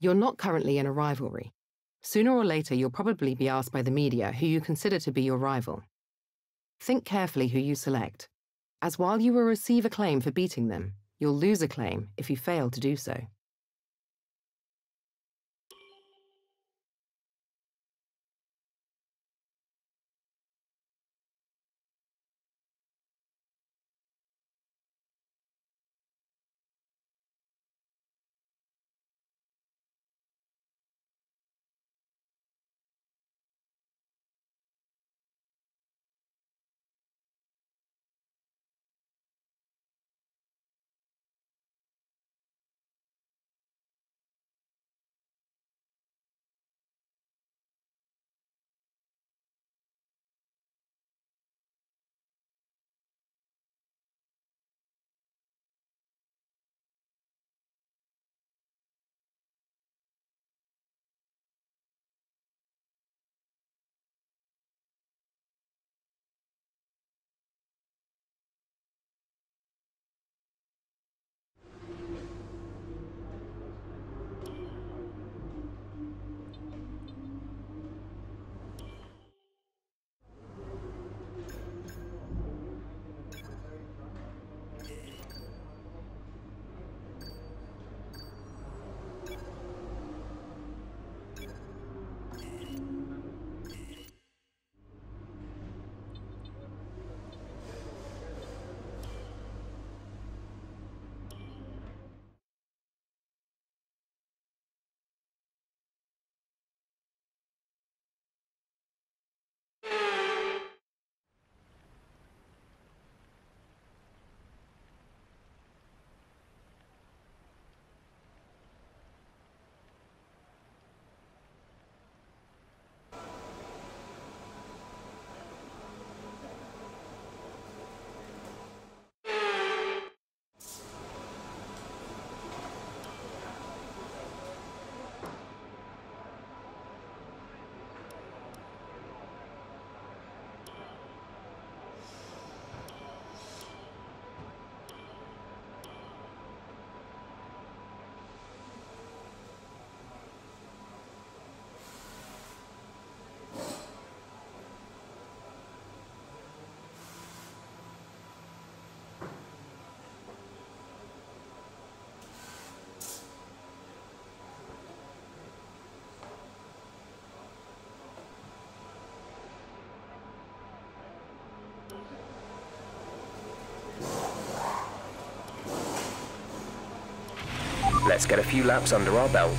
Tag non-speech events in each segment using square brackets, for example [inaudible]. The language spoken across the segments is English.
You're not currently in a rivalry. Sooner or later, you'll probably be asked by the media who you consider to be your rival. Think carefully who you select, as while you will receive a claim for beating them, you'll lose a claim if you fail to do so. Let's get a few laps under our belt.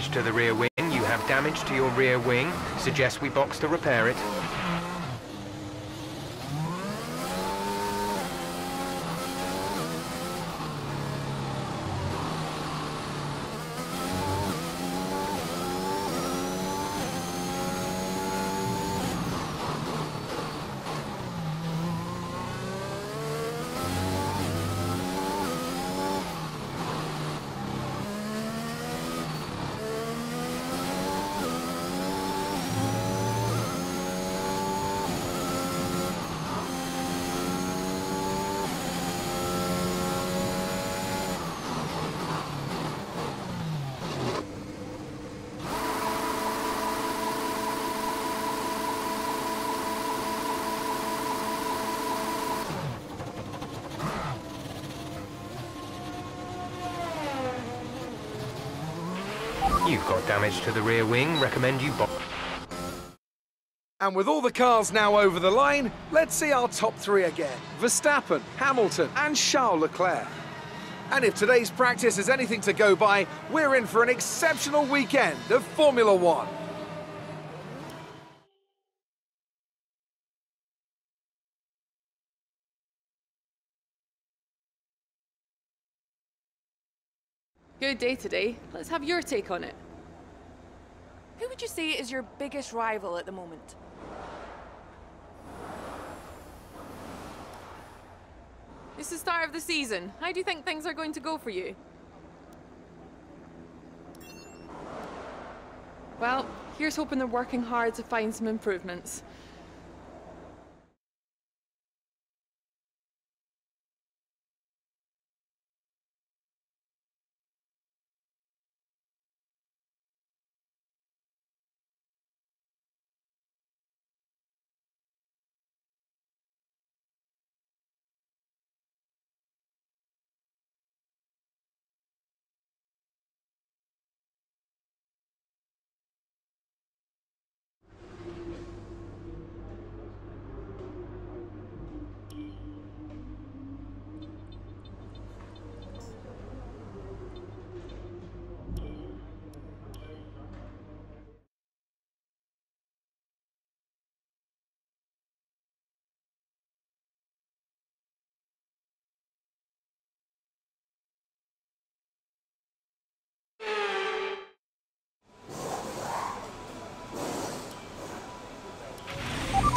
Damage to the rear wing. You have damage to your rear wing. Suggest we box to repair it. You've got damage to the rear wing. Recommend you box. And with all the cars now over the line, let's see our top three again. Verstappen, Hamilton and Charles Leclerc. And if today's practice is anything to go by, we're in for an exceptional weekend of Formula One. Good day today. Let's have your take on it. Who would you say is your biggest rival at the moment? It's the start of the season. How do you think things are going to go for you? Well, here's hoping they're working hard to find some improvements.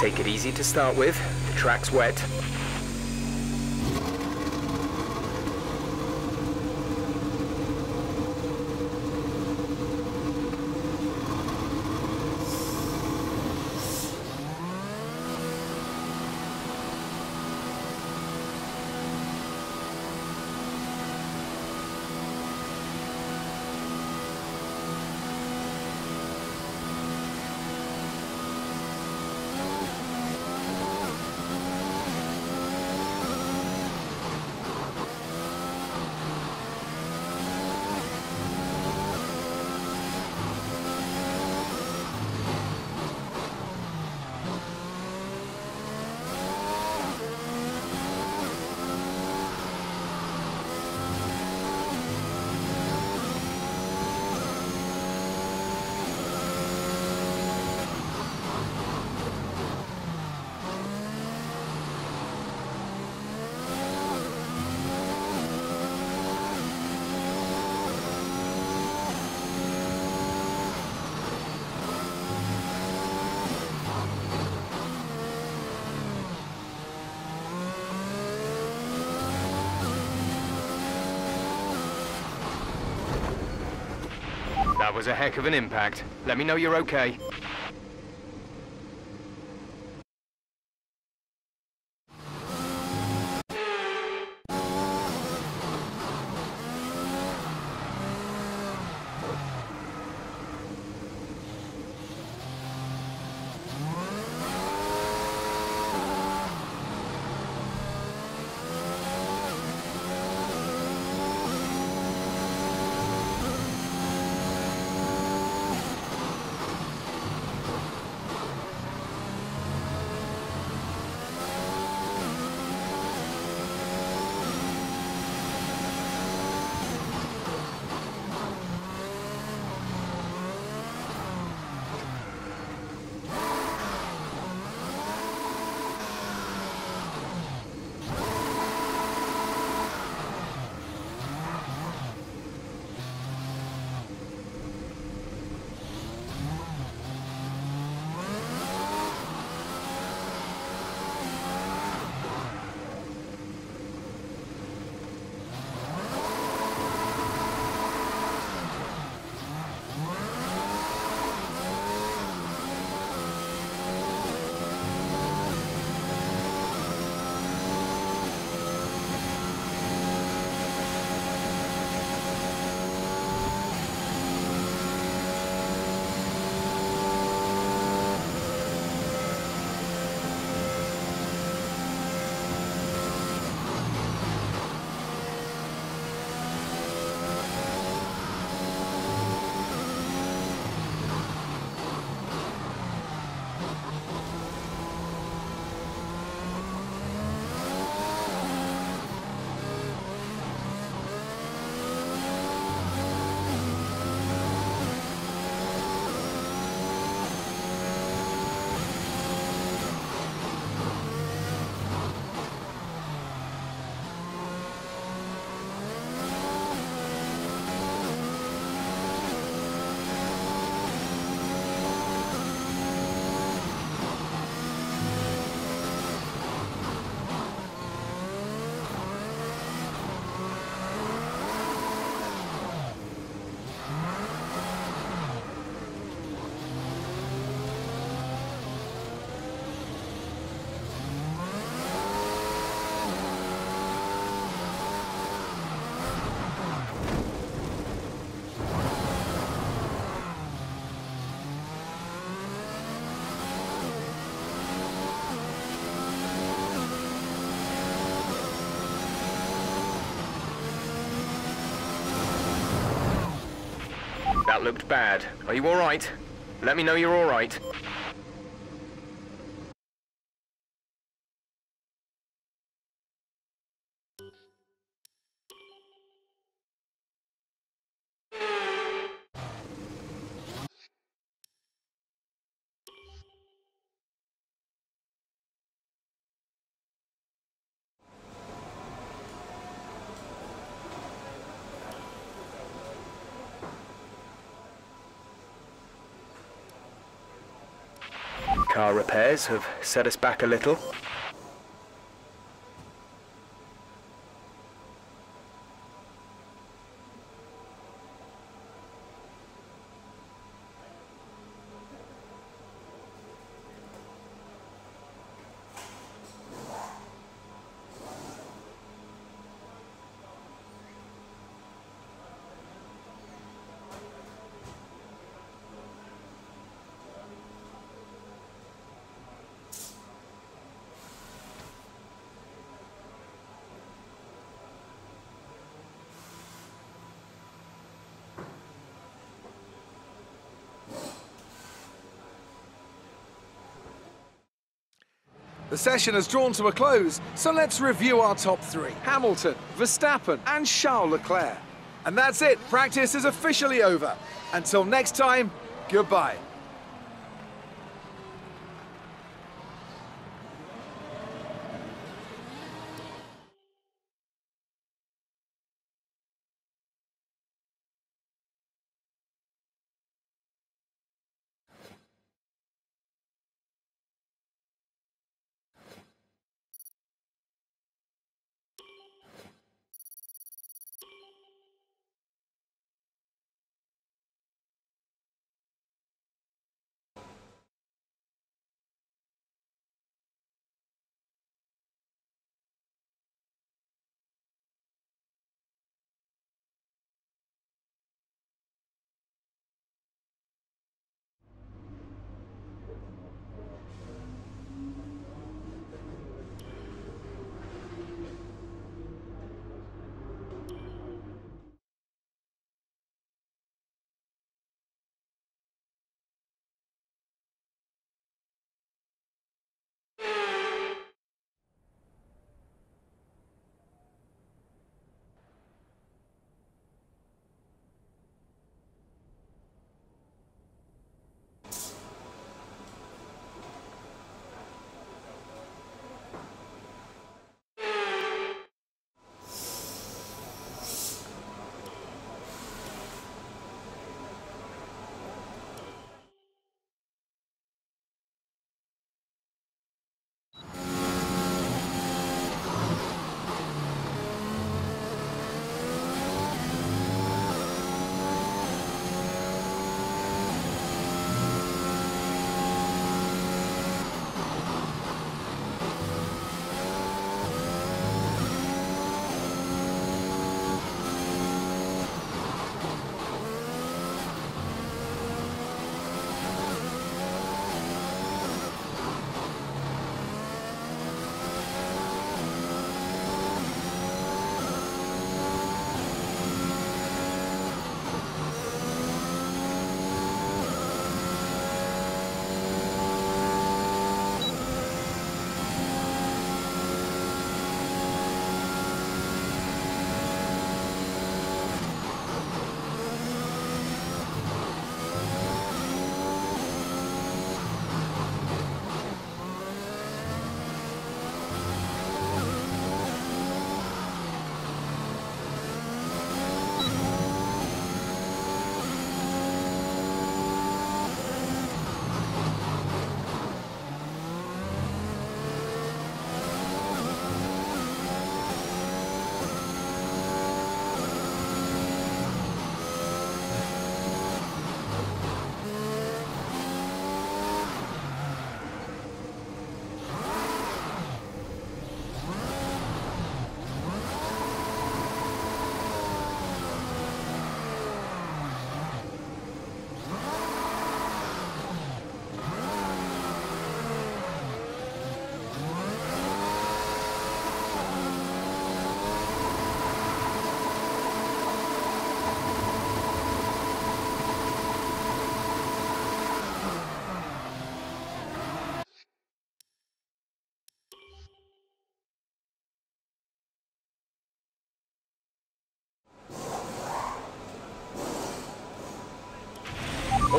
Take it easy to start with. The track's wet. That was a heck of an impact. Let me know you're okay. That looked bad. Are you alright? Let me know you're alright. Car repairs have set us back a little. The session has drawn to a close, so let's review our top three. Hamilton, Verstappen and Charles Leclerc. And that's it, practice is officially over. Until next time, goodbye.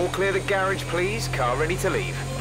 All clear the garage, please. Car ready to leave.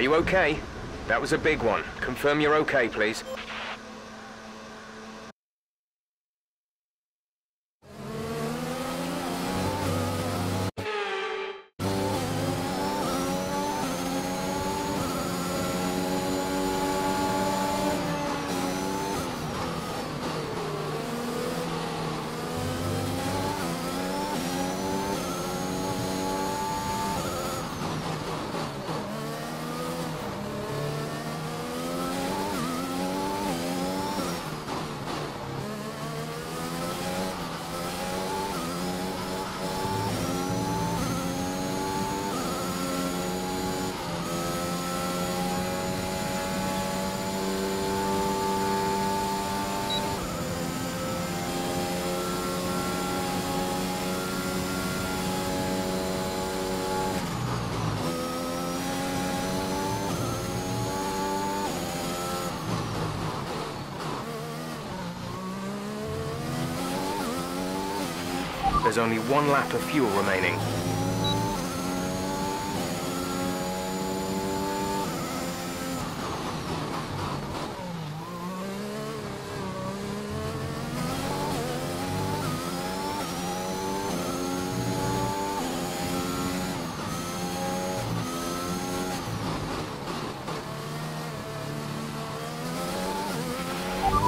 Are you okay? That was a big one. Confirm you're okay, please. There's only one lap of fuel remaining.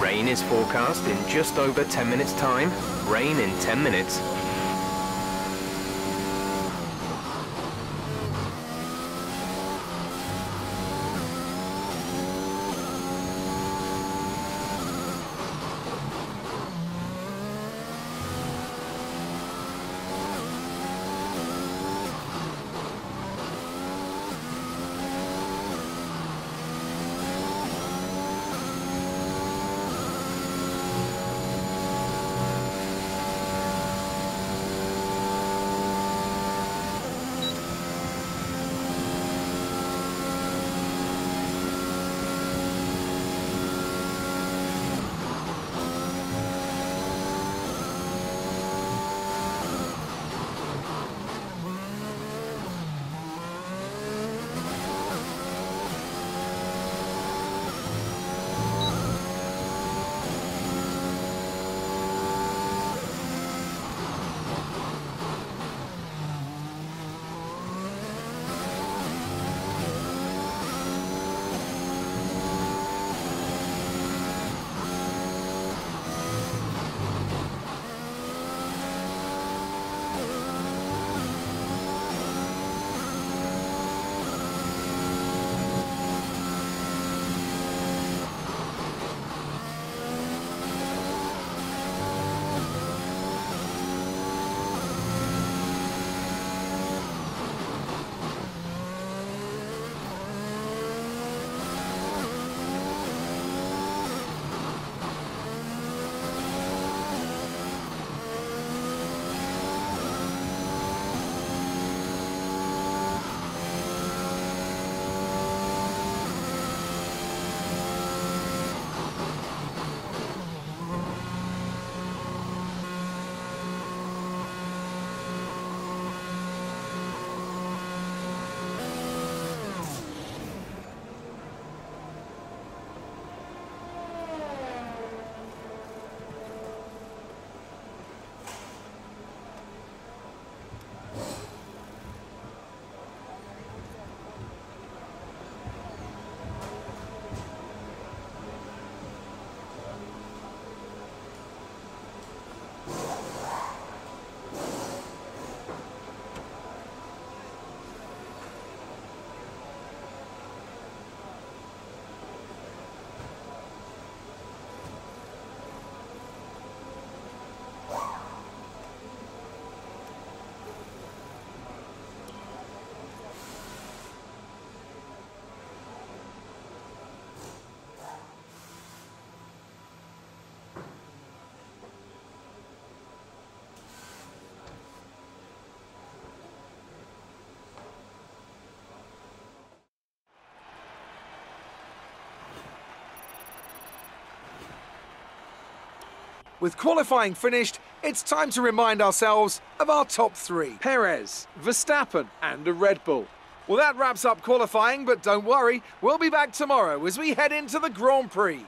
Rain is forecast in just over 10 minutes time. Rain in 10 minutes. With qualifying finished, it's time to remind ourselves of our top three Perez, Verstappen, and a Red Bull. Well, that wraps up qualifying, but don't worry, we'll be back tomorrow as we head into the Grand Prix.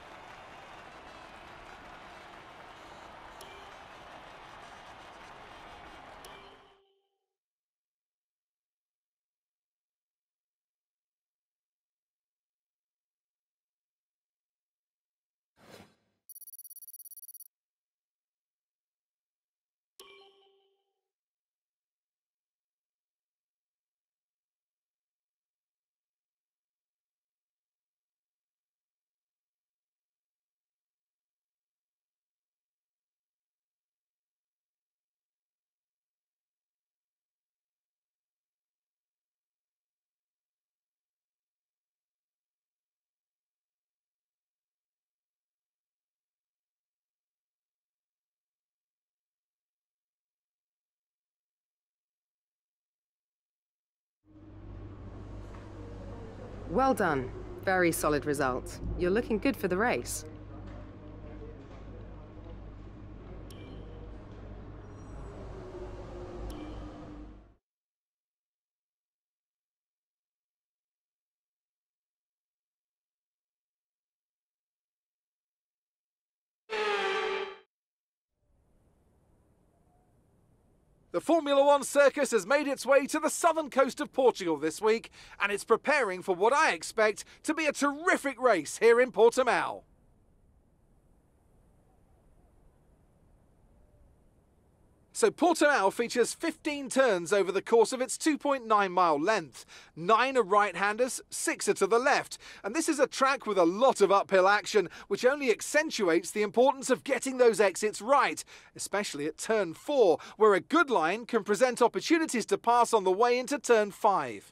Well done. Very solid result. You're looking good for the race. The Formula One circus has made its way to the southern coast of Portugal this week, and it's preparing for what I expect to be a terrific race here in Portimao. So Portimao features 15 turns over the course of its 2.9 mile length. Nine are right-handers, six are to the left. And this is a track with a lot of uphill action, which only accentuates the importance of getting those exits right, especially at turn four, where a good line can present opportunities to pass on the way into turn five.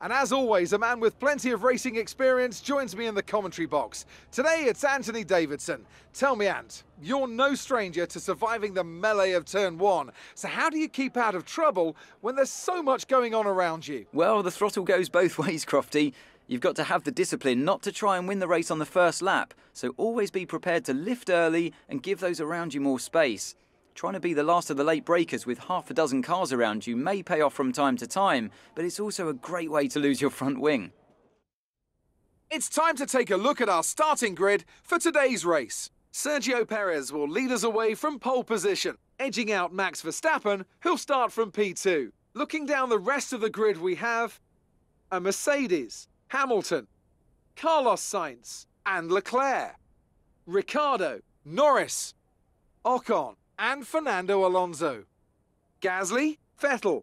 And as always, a man with plenty of racing experience joins me in the commentary box. Today it's Anthony Davidson. Tell me, Ant, you're no stranger to surviving the melee of turn one. So how do you keep out of trouble when there's so much going on around you? Well, the throttle goes both [laughs] ways, Crofty. You've got to have the discipline not to try and win the race on the first lap, so always be prepared to lift early and give those around you more space. Trying to be the last of the late breakers with half a dozen cars around you may pay off from time to time, but it's also a great way to lose your front wing. It's time to take a look at our starting grid for today's race. Sergio Perez will lead us away from pole position, edging out Max Verstappen, who'll start from P2. Looking down the rest of the grid, we have a Mercedes, Hamilton, Carlos Sainz, and Leclerc, Ricciardo, Norris, Ocon, and Fernando Alonso. Gasly, Vettel,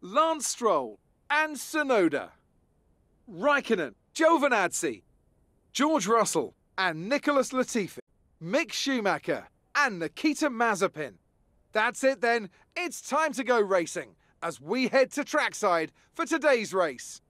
Lance Stroll, and Tsunoda. Raikkonen, Giovinazzi, George Russell, and Nicholas Latifi. Mick Schumacher, and Nikita Mazepin. That's it then, it's time to go racing as we head to trackside for today's race.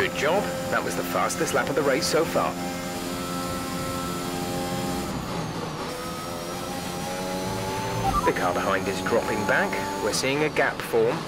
Good job. That was the fastest lap of the race so far. The car behind is dropping back. We're seeing a gap form.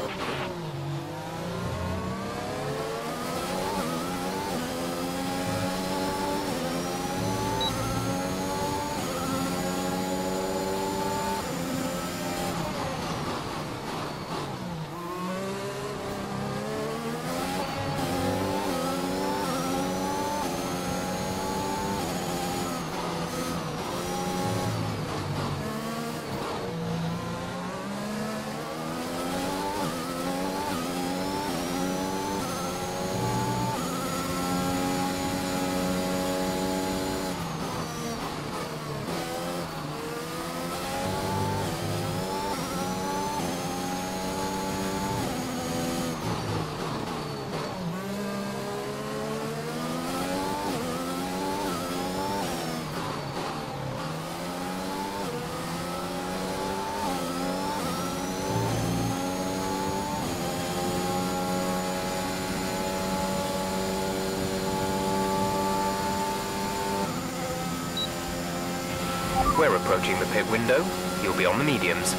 We're the pit window. You'll be on the mediums.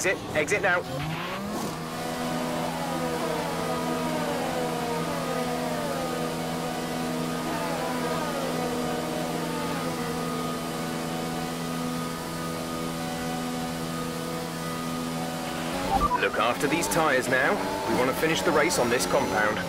Exit, exit now. Look after these tyres now. We want to finish the race on this compound.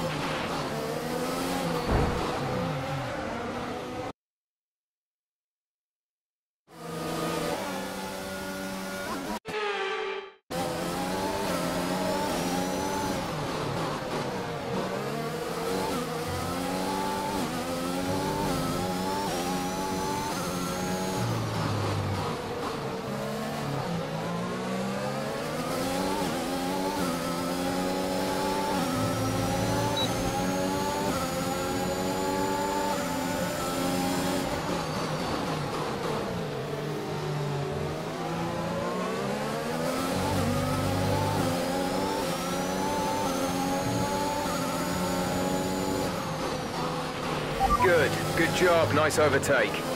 Good, good job, nice overtake.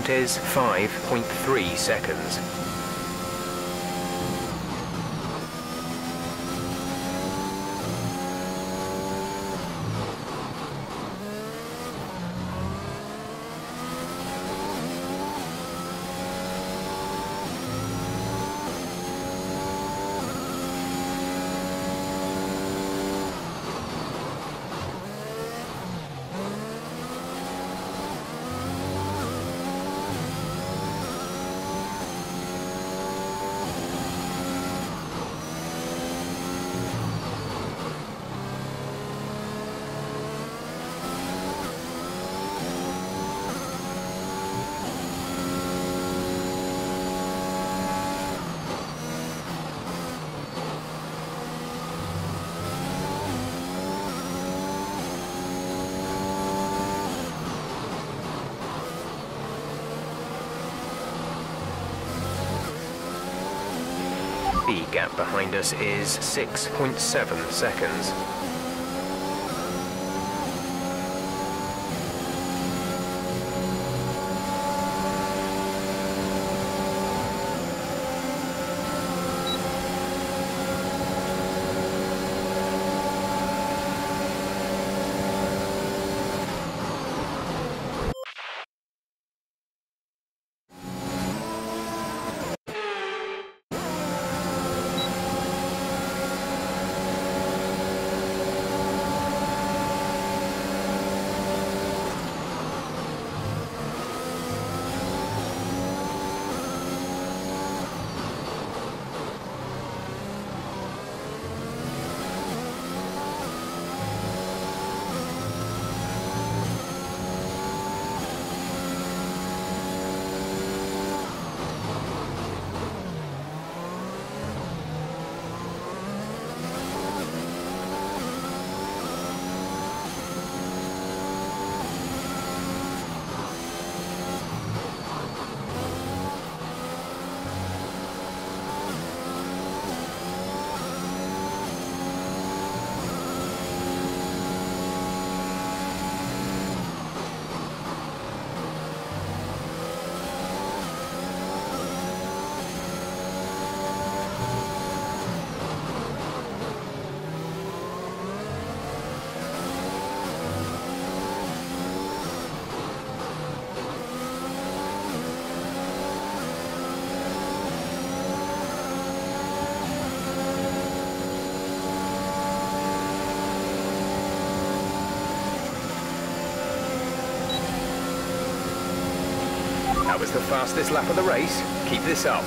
Is 5.3 seconds. The gap behind us is 6.7 seconds. That was the fastest lap of the race. Keep this up.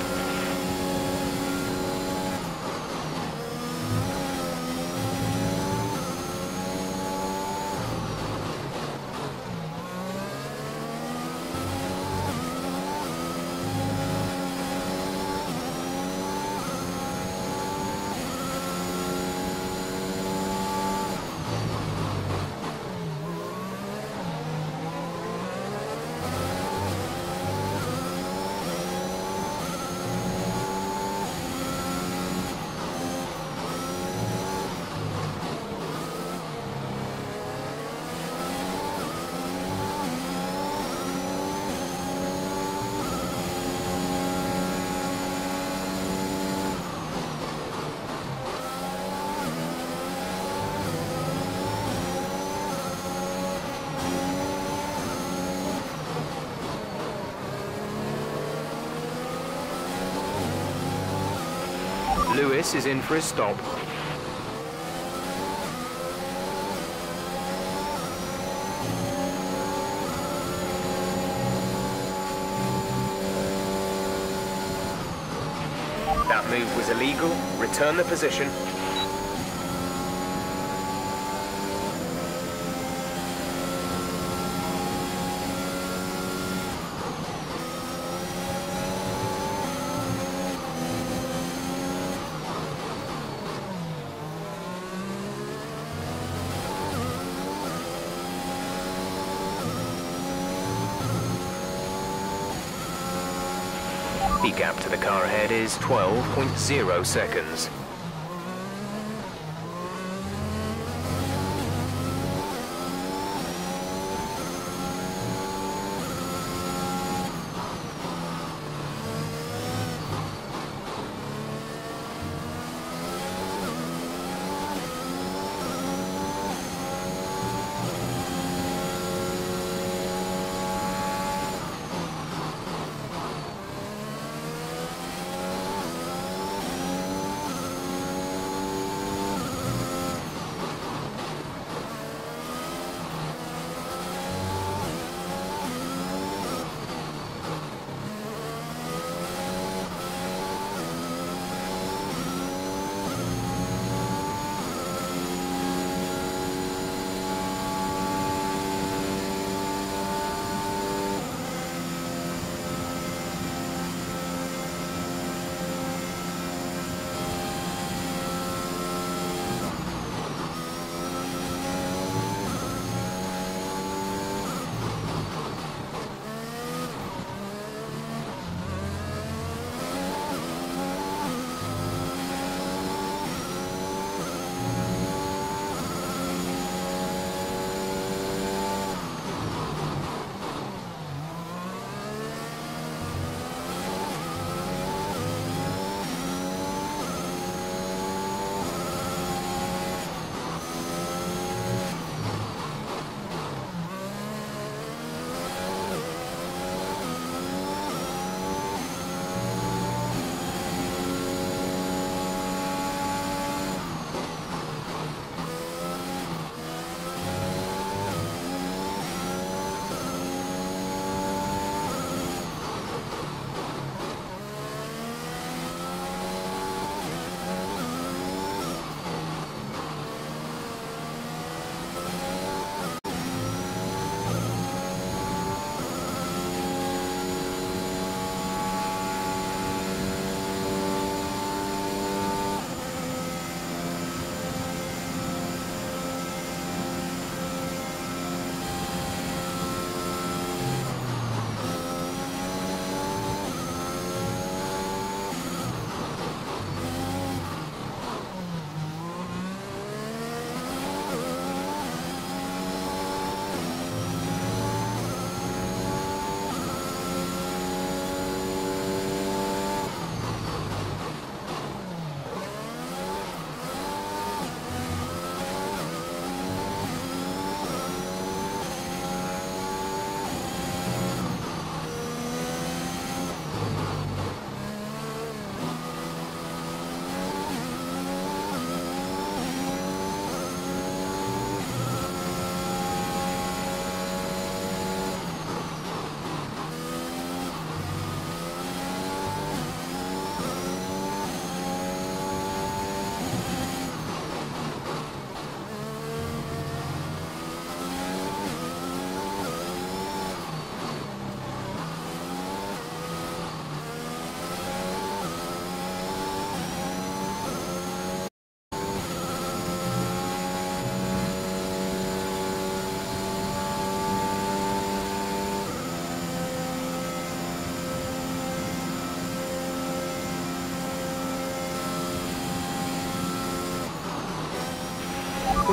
Lewis is in for his stop. That move was illegal. Return the position. The gap to the car ahead is 12.0 seconds.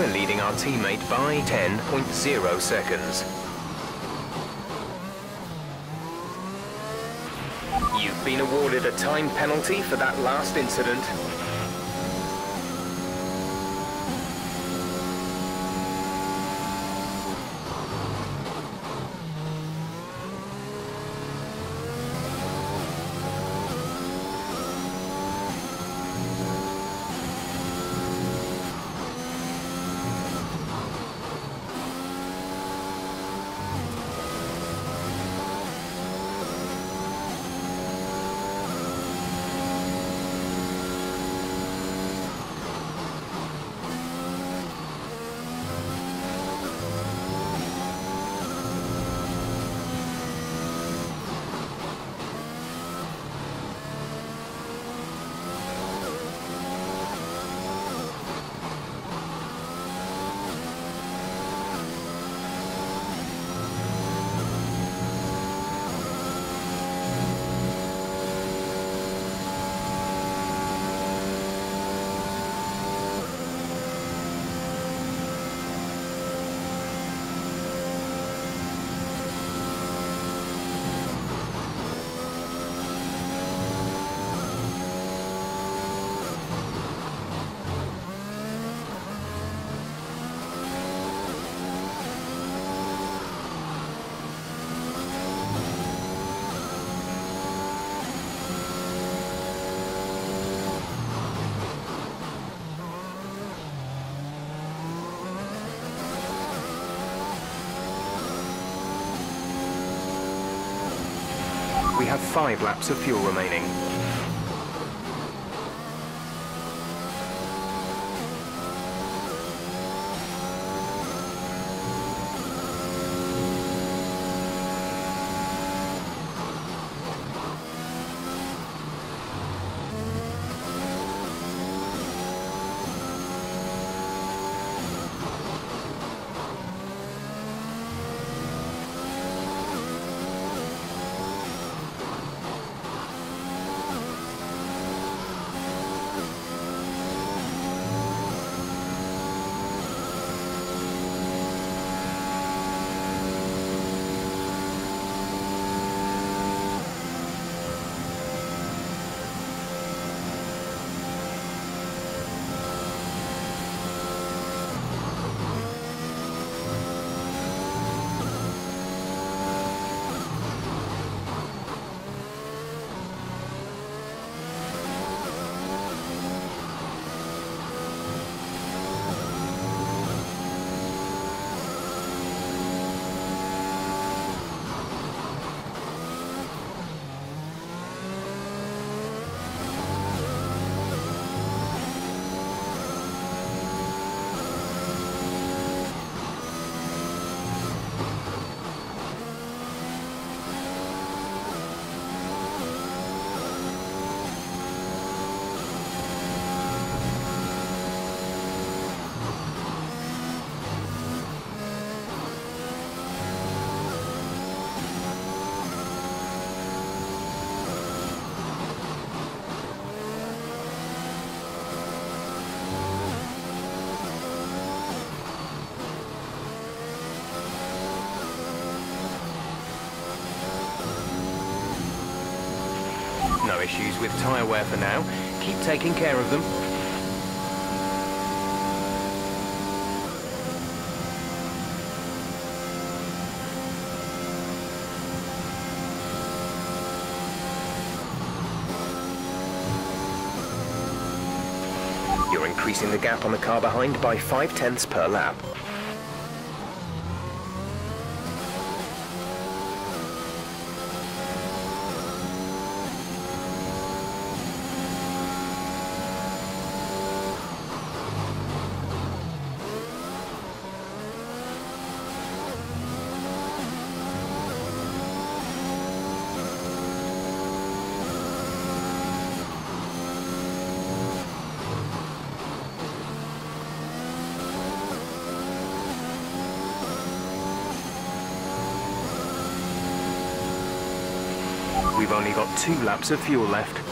We're leading our teammate by 10.0 seconds. You've been awarded a time penalty for that last incident. We have five laps of fuel remaining. Tyre wear for now. Keep taking care of them. You're increasing the gap on the car behind by 5 tenths per lap. Only got two laps of fuel left.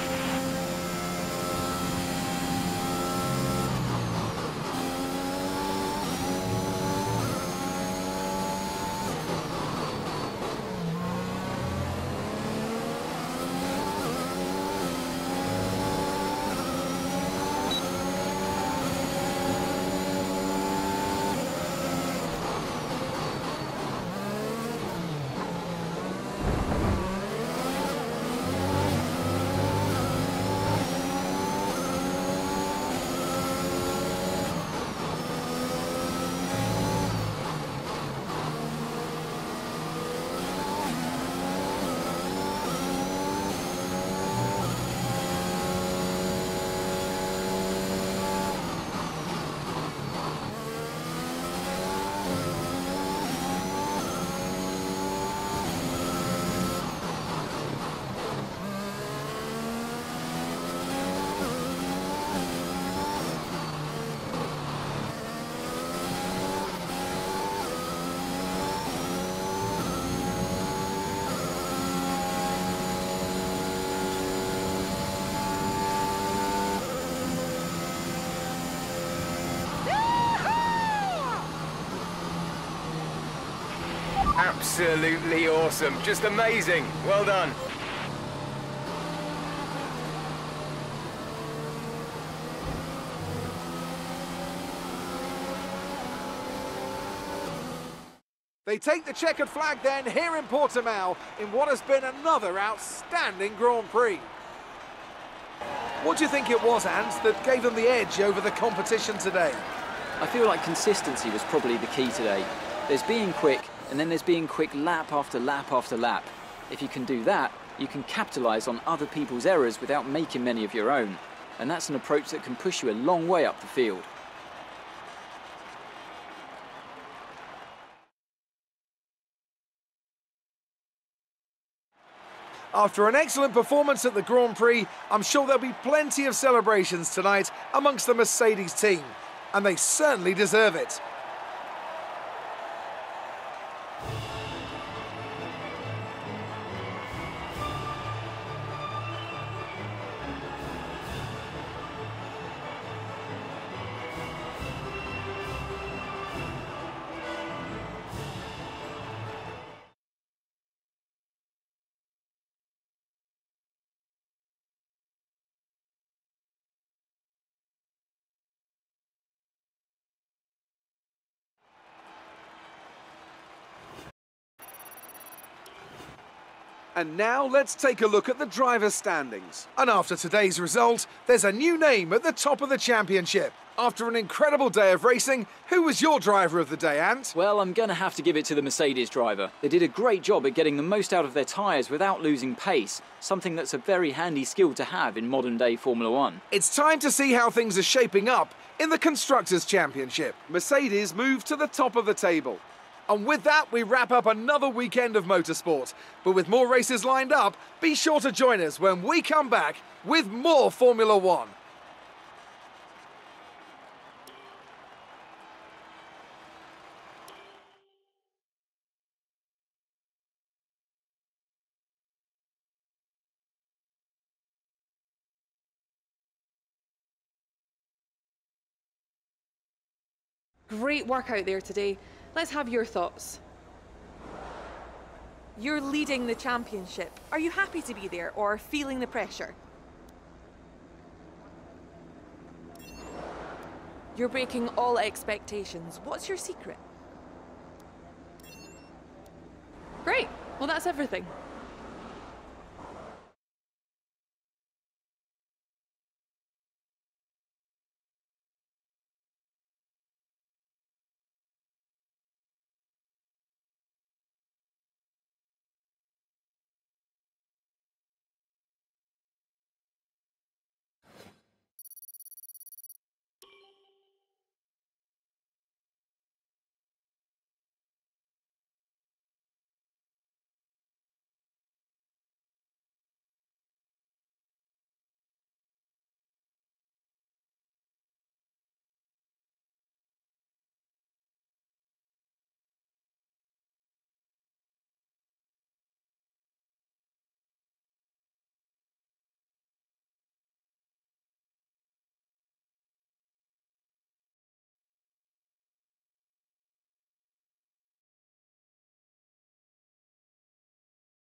Absolutely awesome. Just amazing. Well done. They take the checkered flag then here in Portimao in what has been another outstanding Grand Prix. What do you think it was, Ant, that gave them the edge over the competition today? I feel like consistency was probably the key today. There's being quick, and then there's being quick lap after lap after lap. If you can do that, you can capitalise on other people's errors without making many of your own. And that's an approach that can push you a long way up the field. After an excellent performance at the Grand Prix, I'm sure there'll be plenty of celebrations tonight amongst the Mercedes team, and they certainly deserve it. And now let's take a look at the driver's standings. And after today's result, there's a new name at the top of the championship. After an incredible day of racing, who was your driver of the day, Ant? Well, I'm going to have to give it to the Mercedes driver. They did a great job at getting the most out of their tyres without losing pace, something that's a very handy skill to have in modern day Formula One. It's time to see how things are shaping up in the Constructors' Championship. Mercedes moved to the top of the table. And with that, we wrap up another weekend of motorsport. But with more races lined up, be sure to join us when we come back with more Formula One. Great work out there today. Let's have your thoughts. You're leading the championship. Are you happy to be there or feeling the pressure? You're breaking all expectations. What's your secret? Great. Well, that's everything.